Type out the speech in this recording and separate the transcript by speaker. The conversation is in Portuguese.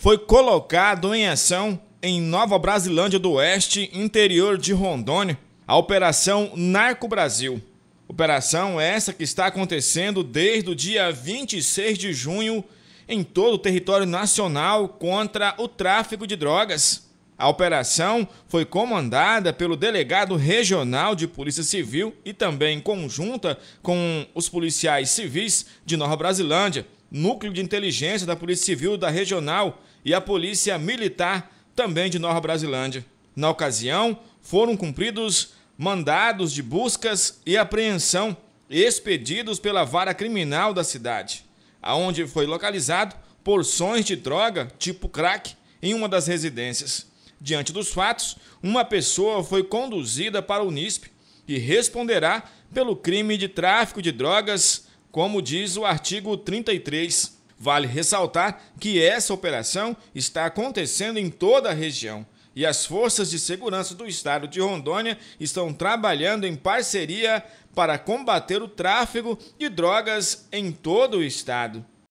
Speaker 1: foi colocado em ação em Nova Brasilândia do Oeste, interior de Rondônia, a Operação Narco Brasil. Operação essa que está acontecendo desde o dia 26 de junho em todo o território nacional contra o tráfico de drogas. A operação foi comandada pelo delegado regional de Polícia Civil e também conjunta com os policiais civis de Nova Brasilândia, Núcleo de Inteligência da Polícia Civil da Regional e a Polícia Militar também de Nova Brasilândia. Na ocasião, foram cumpridos mandados de buscas e apreensão expedidos pela vara criminal da cidade, aonde foi localizado porções de droga tipo crack em uma das residências. Diante dos fatos, uma pessoa foi conduzida para o NISP e responderá pelo crime de tráfico de drogas, como diz o artigo 33 Vale ressaltar que essa operação está acontecendo em toda a região e as forças de segurança do estado de Rondônia estão trabalhando em parceria para combater o tráfego de drogas em todo o estado.